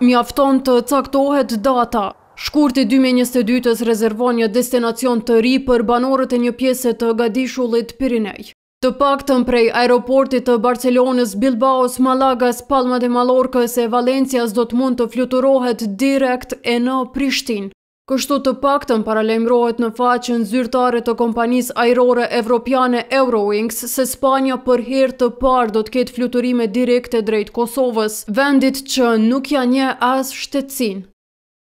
Mjafton të caktohet data. Shkurti 2022-s rezervon një destinacion të ri për banorët e një pjese të Gadishullit Pirinej. Të paktën prej aeroportit të Barcelonës, Bilbaos, Malagas, Palma de Mallorcës e Valencias do të mund të fluturohet direkt e në Prishtinë. Kështu të paktën paralajmërohet në faqen zyrtare të kompanisë ajrore evropiane Eurowings se Spanja për herë të parë do të ketë fluturime direkte drejt Kosovës, vendit që nuk ia njeh as shtetësinë.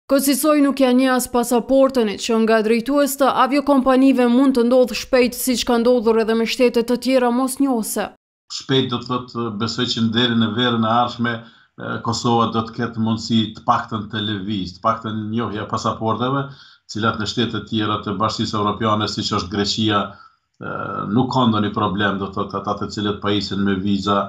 Kësisoj nuk ia njeh as pasaportën, e që nga drejtues të aviokompanive mund të ndodhë shpejt siç ka ndodhur edhe me shtete të tjera mosnjohëse. Shpejt do të thotë besoj që deri në verën e ardhshme Kosova do të ketë mundësi të paktën të lëvizë, të paktën njohja e pasaportave, të cilat në shtete tjera të Bashkësisë Evropiane, siç është Greqia, nuk ka ndonjë problem, do të thotë ata të cilët pajisen me viza.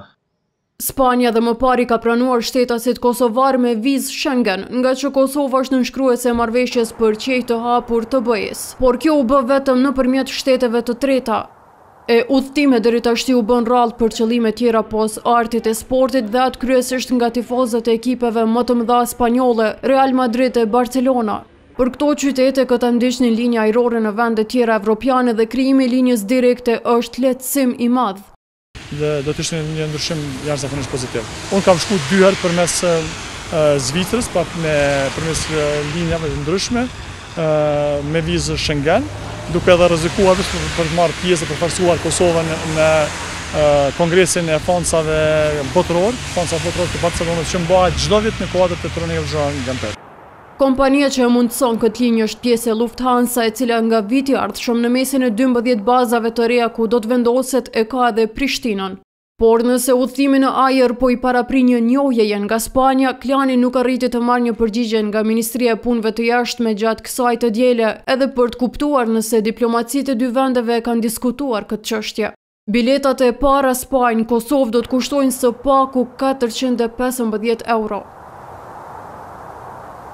Spanja dhe më parë i ka pranuar shtetasit kosovarë me vizë Shengen, ngaqë Kosova është nënshkruese e marrëveshjes për qiej të hapur të BE-së. Por kjo u bë vetëm nëpërmjet shteteve të treta. E udhëtime deri tashti u bënë rrallë për qëllime tjera pos artit e sportit dhe atë kryesisht nga tifozët e ekipeve më të mëdha spanjolle, Real Madrid e Barcelona. Për këto qytete këta ndiqnin linja ajrore në vende tjera evropiane dhe krijimi i linjës direkte është lehtësim i madh. Dhe do të ishte një ndryshim jashtëzakonisht pozitiv. Unë kam shku dy herë përmes Zvicrës, pra me përmes linjave të ndryshme, me vizë Shengen, duke edhe rrezikuar për të marrë pjesë dhe përfaqësuar Kosovën në Kongresin e Fansave Botëror, Fansave Botëror të Barcelonës që mbahet çdo vit në kuadër të Trofeut Joan Gamper. Kompania që e mundëson këtë linjë është pjesë e Lufthansa e cila nga viti i ardhshëm në mesin e dymbëdhjetë bazave të reja ku do të vendoset e ka edhe Prishtinën. Por nëse udhëtimi në ajër po i paraprin një njohjeje nga Spanja, Klani nuk arriti të marrë një përgjigje nga Ministria e Punëve të Jashtme gjatë kësaj të diele, edhe për të kuptuar nëse diplomacitë e dy vendeve e kanë diskutuar këtë çështje. Biletat e para Spanjë, Kosovë do të kushtojnë së paku katërqind e pesëdhjetë euro.